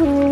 음.